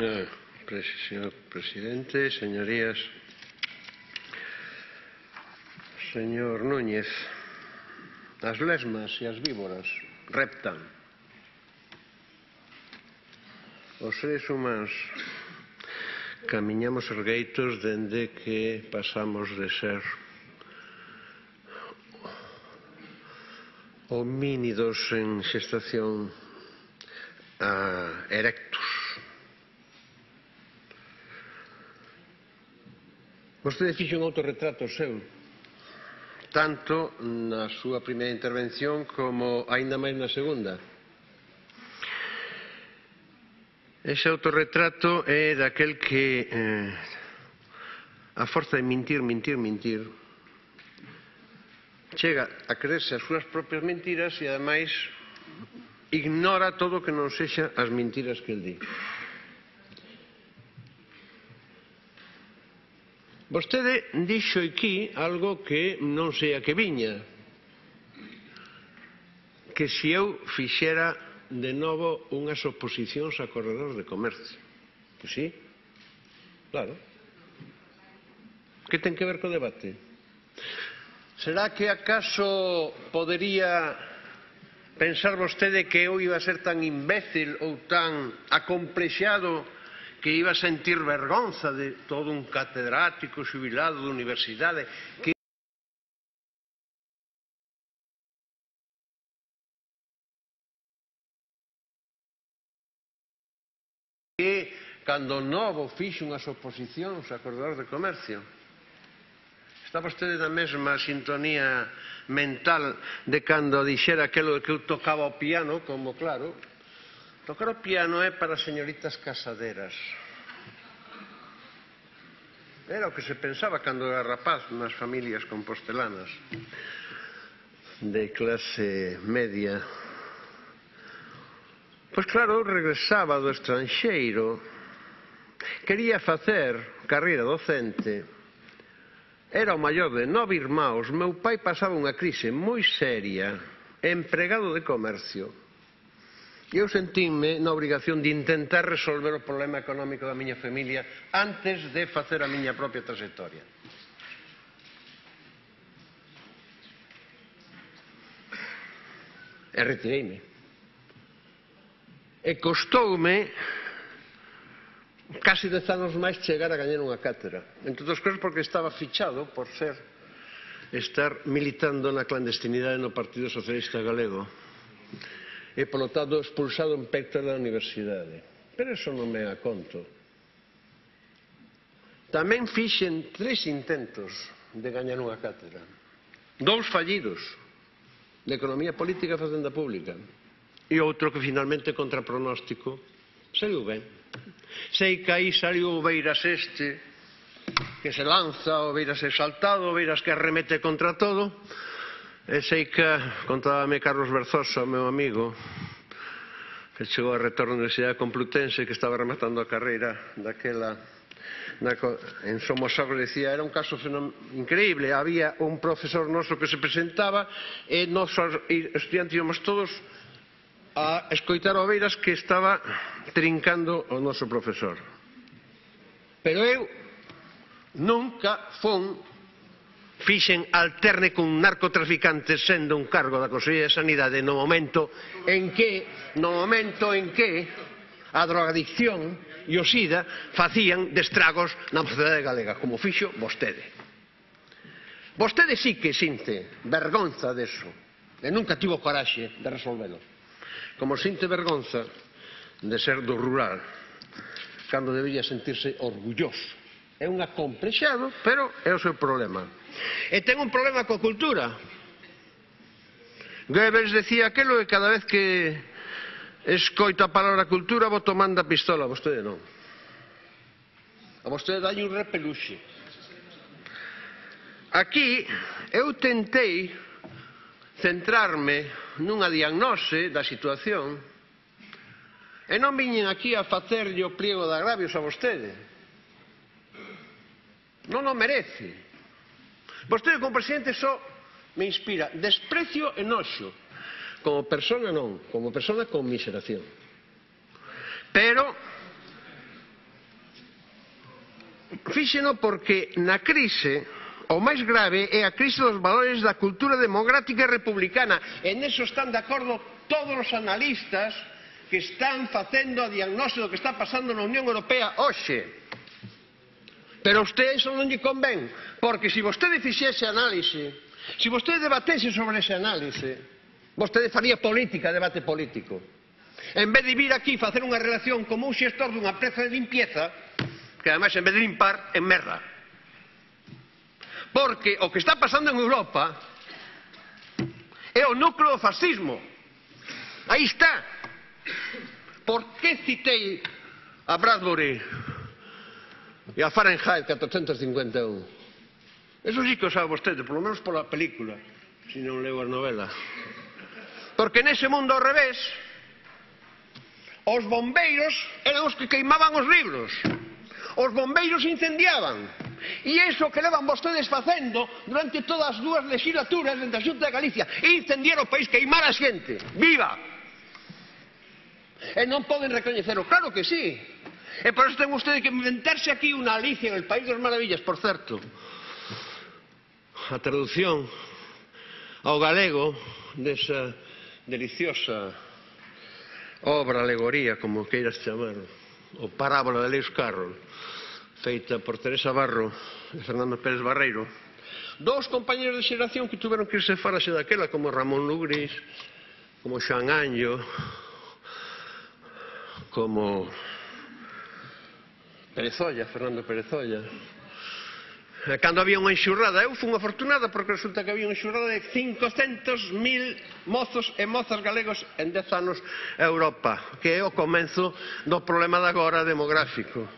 Señor, señor presidente, señorías, señor Núñez, as lesmas e as víboras reptan. Os seres humanos camiñamos ergueitos dende que pasamos de ser homínidos en xestación a erectos Vostede fixo un autorretrato seu tanto na súa primeira intervención como aínda máis na segunda. Ese autorretrato é daquel que eh, a forza de mentir, mentir, mentir chega a creerse as súas propias mentiras e ademais ignora todo o que non sexa as mentiras que el di. Vostede dixo aquí algo que non sei a que viña, que se eu fixera de novo unhas oposicións a corredor de comercio. Que sí, claro. Que ten que ver co debate? Será que acaso podería pensar vostede que eu iba a ser tan imbécil ou tan acomplexado que iba a sentir vergonza de todo un catedrático xubilado de universidade que que cando novo fixo unhas oposicións a corredor de comercio? Está vostede na mesma sintonía mental de cando dixera aquelo que eu tocaba o piano como claro Tocar o piano é para señoritas casaderas. Era o que se pensaba cando era rapaz nas familias compostelanas. De clase media. Pois claro, regresaba do estranxeiro, quería facer carreira docente, era o maior de nove irmãos, meu pai pasaba unha crise moi seria, empregado de comercio, eu sentime na obrigación de intentar resolver o problema económico da miña familia antes de facer a miña propia trayectoria. E retireime. E costoume casi dez anos máis chegar a gañar unha cátedra. Entre outras cosas porque estaba fichado por ser estar militando na clandestinidade no Partido Socialista Galego e, polo tanto, expulsado en pecto da universidade. Pero eso non me a conto. Tamén fixen tres intentos de gañar unha cátedra. Dous fallidos de Economía Política e Facenda Pública e outro que finalmente contra pronóstico saiu ben. Sei que aí saiu o Beiras este que se lanza, o Beiras exaltado, o Beiras que arremete contra todo, E sei que eh, contábame Carlos Berzoso, meu amigo, que chegou a retorno da Universidade Complutense que estaba rematando a carreira daquela na, en Somosagro decía era un caso increíble había un profesor noso que se presentaba e nos estudiantes íbamos todos a escoitar o Beiras que estaba trincando o noso profesor. Pero eu nunca fón fixen alterne cun narcotraficante sendo un cargo da Consellería de Sanidade no momento en que no momento en que a drogadicción e o SIDA facían destragos na sociedade galega, como fixo vostede. Vostede sí que sinte vergonza deso, e nunca tivo coraxe de resolvelo. Como sinte vergonza de ser do rural, cando debía sentirse orgulloso É unha complexado, pero é o seu problema. E ten un problema eh, coa cultura. Goebbels decía aquelo que cada vez que escoito a palabra cultura voto manda pistola, a vostede non. A vostede dalle un repeluxe. Aquí eu tentei centrarme nunha diagnose da situación e non viñen aquí a facerlle o pliego de agravios a vostede. Non o merece. Vostede como presidente só me inspira desprecio e noxo. Como persona non, como persona con miseración. Pero fíxeno porque na crise o máis grave é a crise dos valores da cultura democrática e republicana. En eso están de acordo todos os analistas que están facendo a diagnóstico do que está pasando na Unión Europea hoxe. Pero a usted eso non lle convén, porque se vostede fixese análise, se vostede debatese sobre ese análise, vostede faría política, debate político. En vez de vir aquí facer unha relación como un xestor dunha empresa de limpieza, que ademais en vez de limpar, enmerda. Porque o que está pasando en Europa é o núcleo do fascismo. Aí está. Por que citei a Bradbury e a Fahrenheit 451. Eso sí que o sabe vostede, polo menos pola película, se si non leu as novela. Porque nese mundo ao revés, os bombeiros eran os que queimaban os libros. Os bombeiros incendiaban. E iso que levan vostedes facendo durante todas as dúas legislaturas dentro da Xunta de Galicia, incendiar o país, queimar a xente. Viva! E non poden recoñecelo. Claro que sí. E por isto ten usted que inventarse aquí unha Alicia en el País das Maravillas, por certo. A traducción ao galego desa deliciosa obra alegoría, como queiras chamar, o parábola de Lewis Carroll, feita por Teresa Barro e Fernando Pérez Barreiro, dous compañeros de xeración que tiveron que irse farase daquela, como Ramón Lugris, como Xan Anjo, como Perezolla, Fernando Perezolla. Cando había unha enxurrada, eu fun afortunada porque resulta que había unha enxurrada de 500.000 mozos e mozas galegos en 10 anos a Europa, que é o comenzo do problema de agora demográfico.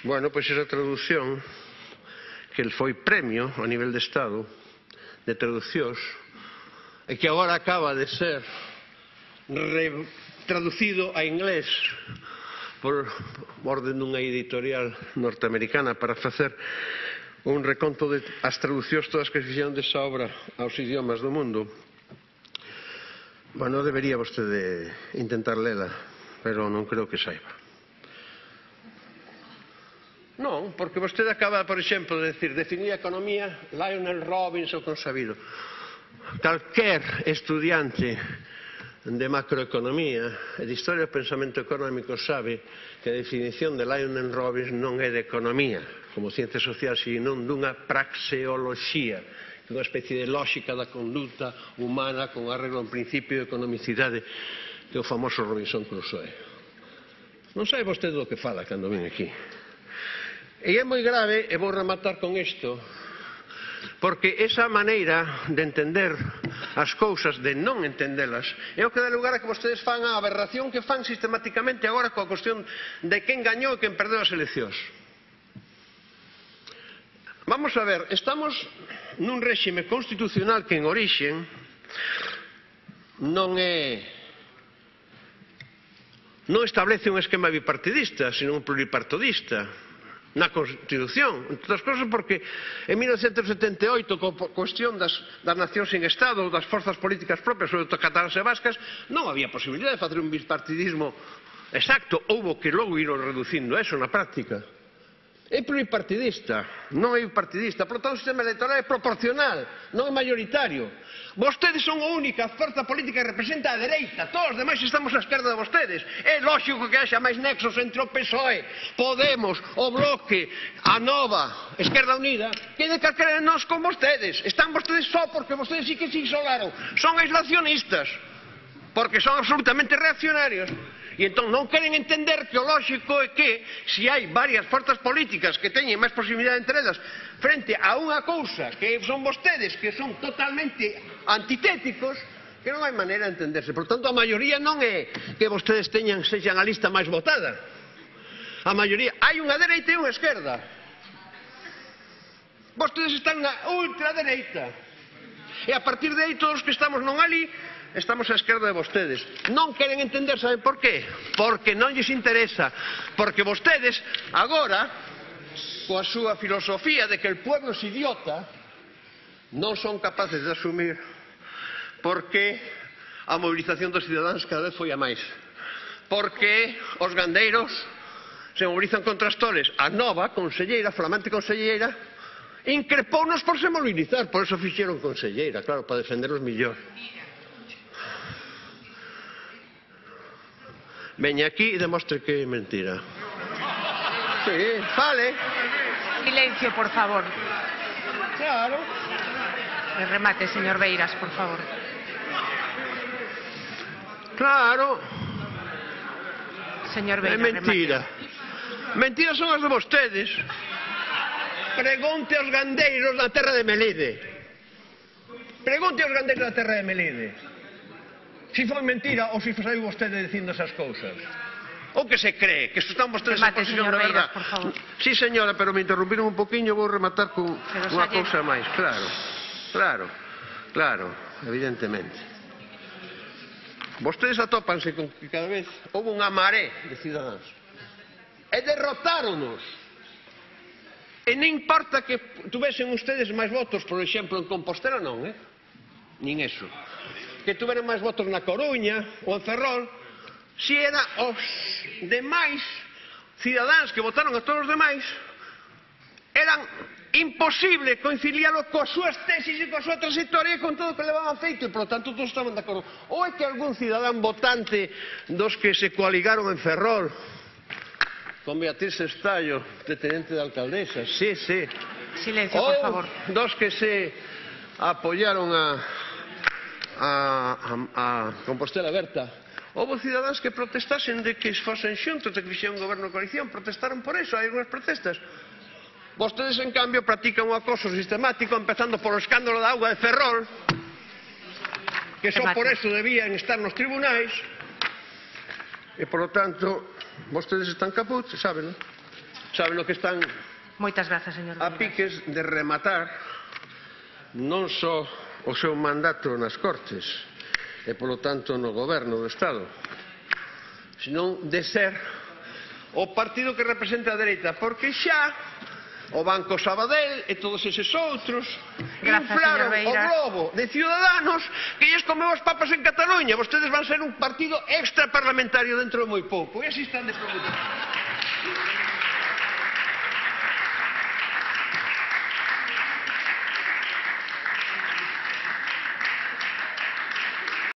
Bueno, pois esa traducción que foi premio a nivel de Estado de traduccións e que agora acaba de ser re traducido a inglés por orden dunha editorial norteamericana para facer un reconto de as traducións todas que fixeron desa obra aos idiomas do mundo. Bueno, debería vostede intentar lela, pero non creo que saiba. Non, porque vostede acaba, por exemplo, de decir definir a economía Lionel Robbins ou consabido. Calquer estudiante de macroeconomía e de historia do pensamento económico sabe que a definición de Lionel Robbins non é de economía como ciencia social, sino dunha praxeoloxía, unha especie de lógica da conduta humana con arreglo en principio de economicidade que é o famoso Robinson Crusoe. Non sabe vostede do que fala cando ven aquí. E é moi grave, e vou rematar con isto, porque esa maneira de entender as cousas, de non entendelas, é o que dá lugar a que vostedes fan a aberración que fan sistemáticamente agora coa cuestión de quen gañou e quen perdeu as eleccións. Vamos a ver, estamos nun réxime constitucional que en orixen non é non establece un esquema bipartidista, sino un pluripartidista na Constitución. Entre outras cosas porque en 1978, co cuestión das, das nacións sin Estado, das forzas políticas propias, sobre todo catalás e vascas, non había posibilidade de facer un bipartidismo exacto. Houbo que logo ir reducindo eso na práctica é pluripartidista, non é bipartidista. Por tanto, o sistema electoral é proporcional, non é maioritario. Vostedes son a única forza política que representa a dereita. Todos os demais estamos á esquerda de vostedes. É lógico que haxa máis nexos entre o PSOE, Podemos, o Bloque, a Nova, Esquerda Unida, que de calquera nós con vostedes. Están vostedes só porque vostedes sí que se isolaron. Son aislacionistas, porque son absolutamente reaccionarios. E entón non queren entender que o lóxico é que se hai varias forzas políticas que teñen máis proximidade entre elas frente a unha cousa que son vostedes que son totalmente antitéticos, que non hai maneira de entenderse. Por tanto, a maioría non é que vostedes teñan sexan a lista máis votada. A maioría, hai unha dereita e unha esquerda. Vostedes están na ultradereita. E a partir de aí todos os que estamos non ali estamos á esquerda de vostedes. Non queren entender, saben por qué? Porque non lles interesa. Porque vostedes, agora, coa súa filosofía de que el pueblo es idiota, non son capaces de asumir porque a movilización dos cidadáns cada vez foi a máis. Porque os gandeiros se mobilizan contra as toles. A nova conselleira, flamante conselleira, increpounos por se mobilizar, por eso fixeron conselleira, claro, para defenderos millón. Veña aquí e demostre que é mentira. Sí, vale. Silencio, por favor. Claro. El remate, señor Beiras, por favor. Claro. Señor Beiras, É mentira. Remate. Mentiras son as de vostedes. Pregunte aos gandeiros da terra de Melide. Pregunte aos gandeiros da terra de Melide si foi mentira ou si saiu vostede dicindo esas cousas. O que se cree? Que estamos tres en posición de verdad. Sí, señora, pero me interrumpiron un poquinho, vou rematar con pero unha cousa máis. Claro, claro, claro, evidentemente. Vostedes atópanse con que cada vez houve unha maré de cidadáns. E derrotáronos. E nin importa que tuvesen ustedes máis votos, por exemplo, en Compostela non, eh? Nin eso que tuveron máis votos na Coruña ou en Ferrol, si era os demais cidadáns que votaron a todos os demais, eran imposible concilialo coas súas tesis e coa súa trayectoria e con todo o que levaban feito e, polo tanto, todos estaban de acordo. Ou é que algún cidadán votante dos que se coaligaron en Ferrol con Beatriz Estallo, de tenente de alcaldesa, sí, sí. Silencio, ou por favor. dos que se apoiaron a a, a, a Compostela Berta houve cidadáns que protestasen de que fosen xuntos, de que fixeron goberno coalición, protestaron por eso, hai unhas protestas. Vostedes, en cambio, practican un acoso sistemático, empezando por o escándalo da agua de Ferrol, que só por eso debían estar nos tribunais, e, por lo tanto, vostedes están caput, saben, saben o que están Moitas grazas, señor a piques de rematar non só o seu mandato nas Cortes e, polo tanto, no Goberno do Estado, senón de ser o partido que representa a dereita, porque xa o Banco Sabadell e todos eses outros Gracias, inflaron o globo de Ciudadanos que lles comeu as papas en Cataluña. Vostedes van ser un partido extraparlamentario dentro de moi pouco. E así están de provocación.